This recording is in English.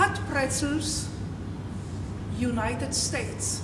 hot pretzels, United States.